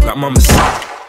like mama said.